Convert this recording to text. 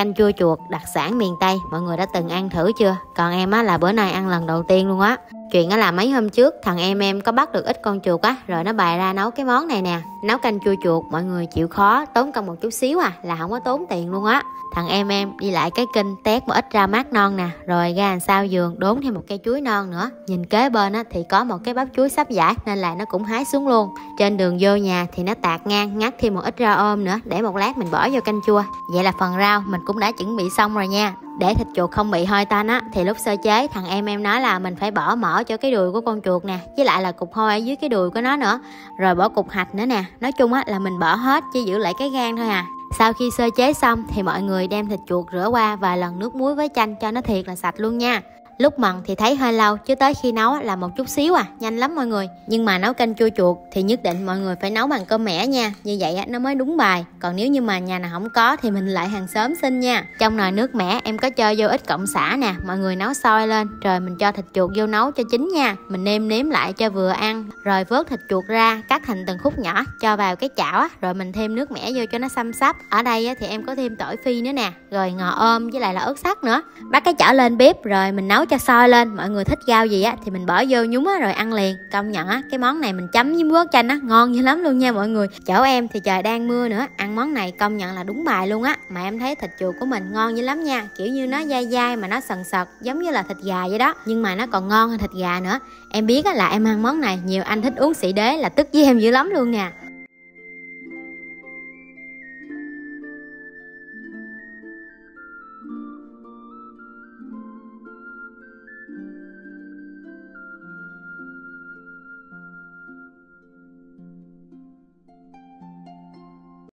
canh chua chuột đặc sản miền Tây. Mọi người đã từng ăn thử chưa? Còn em á, là bữa nay ăn lần đầu tiên luôn á. Chuyện á là mấy hôm trước, thằng em em có bắt được ít con chuột á, rồi nó bày ra nấu cái món này nè. Nấu canh chua chuột, mọi người chịu khó, tốn công một chút xíu à là không có tốn tiền luôn á. Thằng em em đi lại cái kinh, tét một ít ra mát non nè, rồi ra làm sao giường, đốn thêm một cây chuối non nữa. Nhìn kế bên á, thì có một cái bắp chuối sắp giải nên là nó cũng hái xuống luôn trên đường vô nhà thì nó tạt ngang, ngắt thêm một ít rau ôm nữa, để một lát mình bỏ vô canh chua. Vậy là phần rau mình cũng đã chuẩn bị xong rồi nha. Để thịt chuột không bị hôi tanh á, thì lúc sơ chế, thằng em em nói là mình phải bỏ mỡ cho cái đùi của con chuột nè, với lại là cục hôi ở dưới cái đùi của nó nữa. Rồi bỏ cục hạch nữa nè. Nói chung á là mình bỏ hết, chỉ giữ lại cái gan thôi à. Sau khi sơ chế xong thì mọi người đem thịt chuột rửa qua vài lần nước muối với chanh cho nó thiệt là sạch luôn nha lúc mặn thì thấy hơi lâu chứ tới khi nấu là một chút xíu à. Nhanh lắm mọi người. Nhưng mà nấu canh chua chuột thì nhất định mọi người phải nấu bằng cơm mẻ nha. Như vậy nó mới đúng bài. Còn nếu như mà nhà nào không có thì mình lại hàng xóm xin nha. Trong nồi nước mẻ em có cho vô ít cộng xả nè. Mọi người nấu sôi lên rồi mình cho thịt chuột vô nấu cho chín nha. Mình nêm nếm lại cho vừa ăn rồi vớt thịt chuột ra cắt thành từng khúc nhỏ cho vào cái chảo á rồi mình thêm nước mẻ vô cho nó xăm sắp. Ở đây á, thì em có thêm tỏi phi nữa nè rồi ngò ôm với lại là ớt sắc nữa. Bắt cái chảo lên bếp rồi mình nấu cho sôi lên. Mọi người thích rau gì á thì mình bỏ vô nhúng á, rồi ăn liền. Công nhận á, cái món này mình chấm với muối chanh á, ngon dữ lắm luôn nha mọi người. Chỗ em thì trời đang mưa nữa, ăn món này công nhận là đúng bài luôn á. Mà em thấy thịt chuột của mình ngon dữ lắm nha, kiểu như nó dai dai mà nó sần sật, giống như là thịt gà vậy đó. Nhưng mà nó còn ngon hơn thịt gà nữa. Em biết á là em ăn món này, nhiều anh thích uống sĩ đế là tức với em dữ lắm luôn nè.